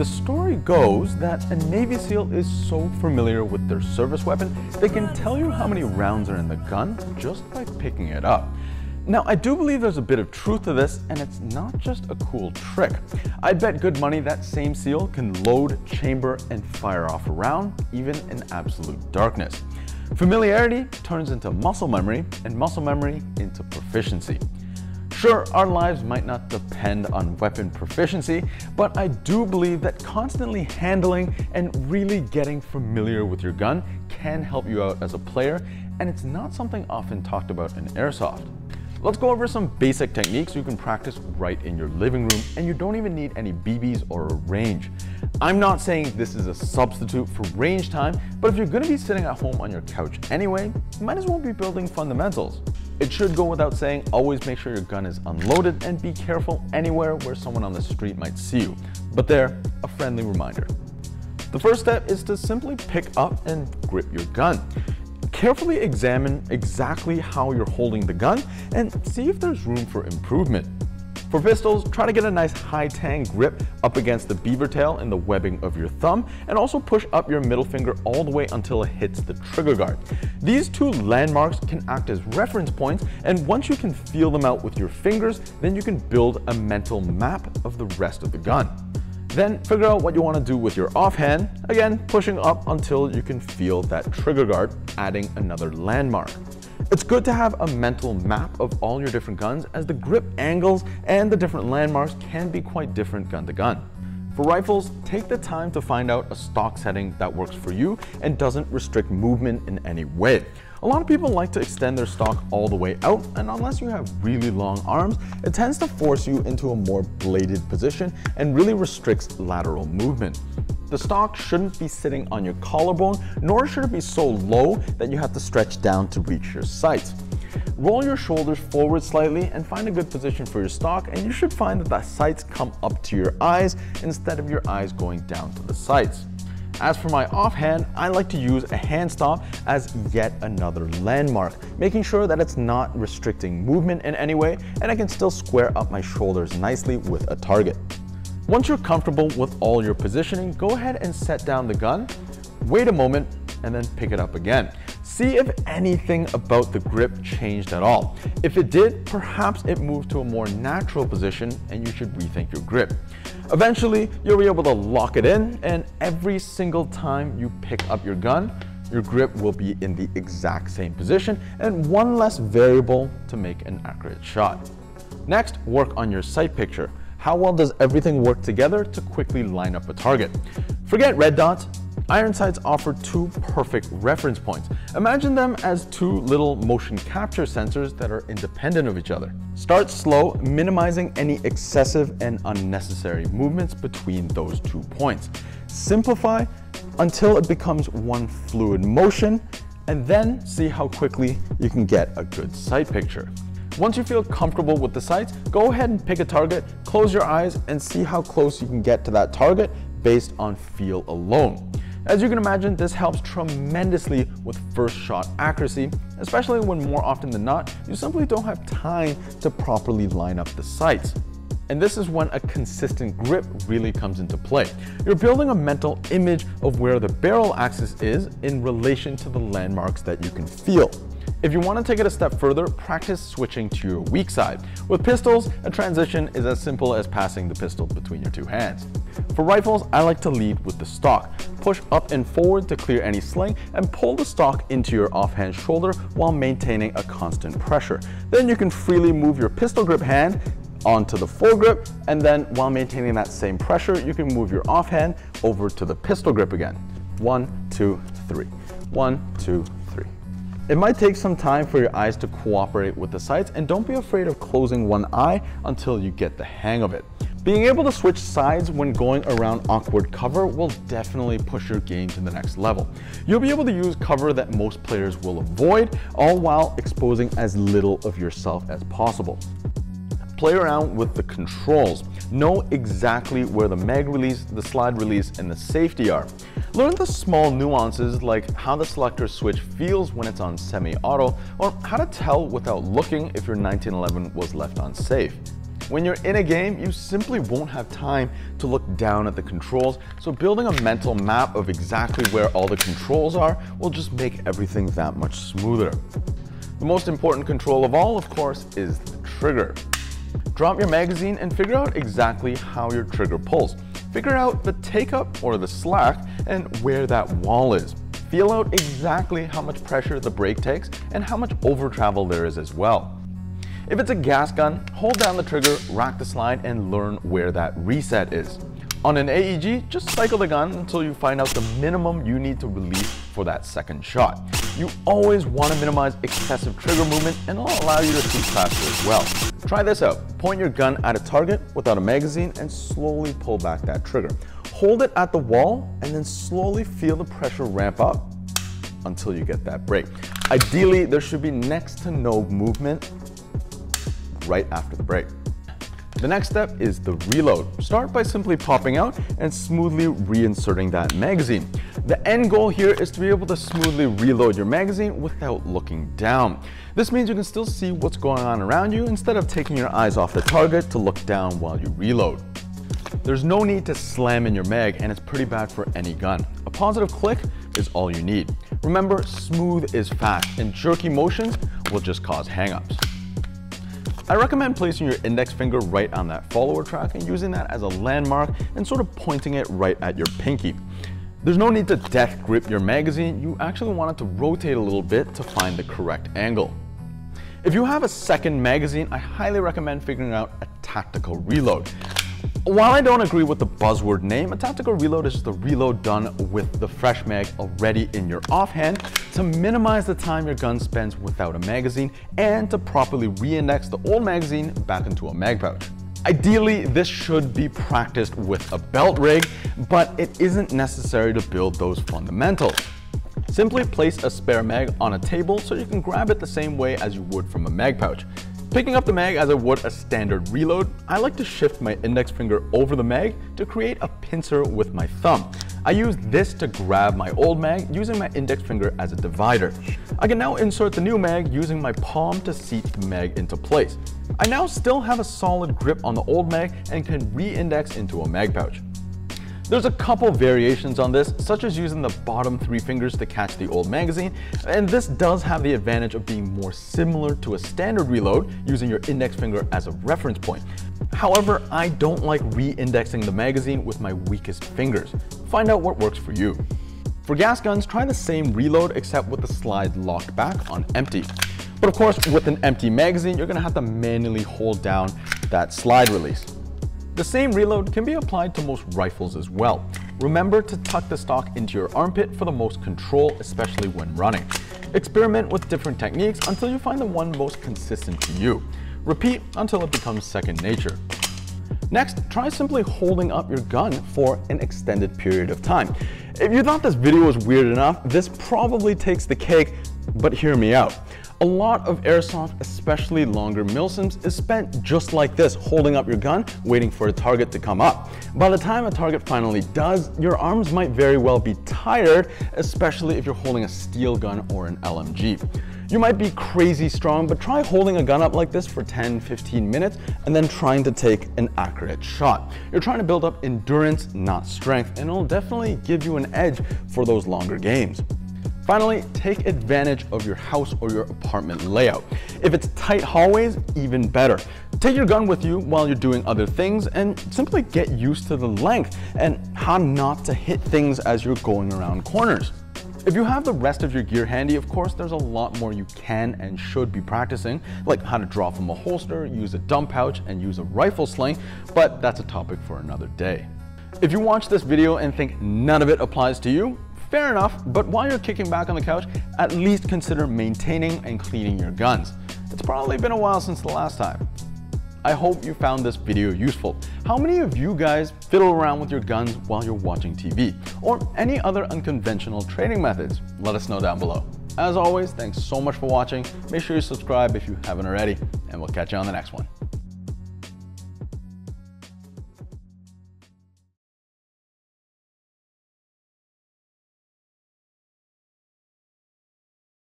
The story goes that a Navy SEAL is so familiar with their service weapon, they can tell you how many rounds are in the gun just by picking it up. Now, I do believe there's a bit of truth to this, and it's not just a cool trick. I bet good money that same SEAL can load, chamber, and fire off a round, even in absolute darkness. Familiarity turns into muscle memory, and muscle memory into proficiency. Sure, our lives might not depend on weapon proficiency, but I do believe that constantly handling and really getting familiar with your gun can help you out as a player, and it's not something often talked about in airsoft. Let's go over some basic techniques you can practice right in your living room and you don't even need any BBs or a range. I'm not saying this is a substitute for range time, but if you're gonna be sitting at home on your couch anyway, you might as well be building fundamentals. It should go without saying, always make sure your gun is unloaded and be careful anywhere where someone on the street might see you. But there, a friendly reminder. The first step is to simply pick up and grip your gun carefully examine exactly how you're holding the gun and see if there's room for improvement. For pistols, try to get a nice high tang grip up against the beaver tail and the webbing of your thumb, and also push up your middle finger all the way until it hits the trigger guard. These two landmarks can act as reference points, and once you can feel them out with your fingers, then you can build a mental map of the rest of the gun. Then figure out what you want to do with your offhand, again pushing up until you can feel that trigger guard, adding another landmark. It's good to have a mental map of all your different guns as the grip angles and the different landmarks can be quite different gun to gun. For rifles, take the time to find out a stock setting that works for you and doesn't restrict movement in any way. A lot of people like to extend their stock all the way out, and unless you have really long arms, it tends to force you into a more bladed position and really restricts lateral movement. The stock shouldn't be sitting on your collarbone, nor should it be so low that you have to stretch down to reach your sights. Roll your shoulders forward slightly and find a good position for your stock and you should find that the sights come up to your eyes instead of your eyes going down to the sights. As for my offhand, I like to use a hand stop as yet another landmark, making sure that it's not restricting movement in any way and I can still square up my shoulders nicely with a target. Once you're comfortable with all your positioning, go ahead and set down the gun, wait a moment, and then pick it up again. See if anything about the grip changed at all. If it did, perhaps it moved to a more natural position and you should rethink your grip. Eventually, you'll be able to lock it in and every single time you pick up your gun, your grip will be in the exact same position and one less variable to make an accurate shot. Next, work on your sight picture. How well does everything work together to quickly line up a target? Forget red dots, Iron sights offer two perfect reference points. Imagine them as two little motion capture sensors that are independent of each other. Start slow, minimizing any excessive and unnecessary movements between those two points. Simplify until it becomes one fluid motion, and then see how quickly you can get a good sight picture. Once you feel comfortable with the sights, go ahead and pick a target, close your eyes, and see how close you can get to that target based on feel alone. As you can imagine, this helps tremendously with first shot accuracy, especially when more often than not, you simply don't have time to properly line up the sights. And this is when a consistent grip really comes into play. You're building a mental image of where the barrel axis is in relation to the landmarks that you can feel. If you want to take it a step further, practice switching to your weak side. With pistols, a transition is as simple as passing the pistol between your two hands. For rifles, I like to lead with the stock. Push up and forward to clear any sling and pull the stock into your offhand shoulder while maintaining a constant pressure. Then you can freely move your pistol grip hand onto the foregrip and then while maintaining that same pressure, you can move your offhand over to the pistol grip again. One, two, three. One, two, it might take some time for your eyes to cooperate with the sights and don't be afraid of closing one eye until you get the hang of it. Being able to switch sides when going around awkward cover will definitely push your game to the next level. You'll be able to use cover that most players will avoid, all while exposing as little of yourself as possible. Play around with the controls. Know exactly where the mag release, the slide release, and the safety are. Learn the small nuances like how the selector switch feels when it's on semi-auto, or how to tell without looking if your 1911 was left on safe. When you're in a game, you simply won't have time to look down at the controls, so building a mental map of exactly where all the controls are will just make everything that much smoother. The most important control of all, of course, is the trigger. Drop your magazine and figure out exactly how your trigger pulls. Figure out the take up or the slack and where that wall is. Feel out exactly how much pressure the break takes and how much over travel there is as well. If it's a gas gun, hold down the trigger, rack the slide, and learn where that reset is. On an AEG, just cycle the gun until you find out the minimum you need to release for that second shot. You always want to minimize excessive trigger movement and it'll allow you to shoot faster as well. Try this out. Point your gun at a target without a magazine and slowly pull back that trigger. Hold it at the wall and then slowly feel the pressure ramp up until you get that break. Ideally, there should be next to no movement right after the break. The next step is the reload. Start by simply popping out and smoothly reinserting that magazine. The end goal here is to be able to smoothly reload your magazine without looking down. This means you can still see what's going on around you instead of taking your eyes off the target to look down while you reload. There's no need to slam in your mag and it's pretty bad for any gun. A positive click is all you need. Remember, smooth is fast and jerky motions will just cause hangups. I recommend placing your index finger right on that follower track and using that as a landmark and sort of pointing it right at your pinky. There's no need to death grip your magazine, you actually want it to rotate a little bit to find the correct angle. If you have a second magazine, I highly recommend figuring out a tactical reload. While I don't agree with the buzzword name, a tactical reload is just a reload done with the fresh mag already in your offhand to minimize the time your gun spends without a magazine and to properly re-index the old magazine back into a mag pouch. Ideally, this should be practiced with a belt rig, but it isn't necessary to build those fundamentals. Simply place a spare mag on a table so you can grab it the same way as you would from a mag pouch. Picking up the mag as I would a standard reload, I like to shift my index finger over the mag to create a pincer with my thumb. I use this to grab my old mag using my index finger as a divider. I can now insert the new mag using my palm to seat the mag into place. I now still have a solid grip on the old mag and can re-index into a mag pouch. There's a couple variations on this, such as using the bottom three fingers to catch the old magazine, and this does have the advantage of being more similar to a standard reload using your index finger as a reference point. However, I don't like re-indexing the magazine with my weakest fingers. Find out what works for you. For gas guns, try the same reload except with the slide locked back on empty. But of course, with an empty magazine, you're gonna have to manually hold down that slide release. The same reload can be applied to most rifles as well. Remember to tuck the stock into your armpit for the most control, especially when running. Experiment with different techniques until you find the one most consistent to you. Repeat until it becomes second nature. Next, try simply holding up your gun for an extended period of time. If you thought this video was weird enough, this probably takes the cake, but hear me out. A lot of airsoft, especially longer milsims, is spent just like this, holding up your gun, waiting for a target to come up. By the time a target finally does, your arms might very well be tired, especially if you're holding a steel gun or an LMG. You might be crazy strong, but try holding a gun up like this for 10, 15 minutes and then trying to take an accurate shot. You're trying to build up endurance, not strength, and it'll definitely give you an edge for those longer games. Finally, take advantage of your house or your apartment layout. If it's tight hallways, even better. Take your gun with you while you're doing other things and simply get used to the length and how not to hit things as you're going around corners. If you have the rest of your gear handy, of course, there's a lot more you can and should be practicing, like how to draw from a holster, use a dump pouch, and use a rifle sling, but that's a topic for another day. If you watch this video and think none of it applies to you, Fair enough, but while you're kicking back on the couch, at least consider maintaining and cleaning your guns. It's probably been a while since the last time. I hope you found this video useful. How many of you guys fiddle around with your guns while you're watching TV? Or any other unconventional training methods? Let us know down below. As always, thanks so much for watching. Make sure you subscribe if you haven't already, and we'll catch you on the next one.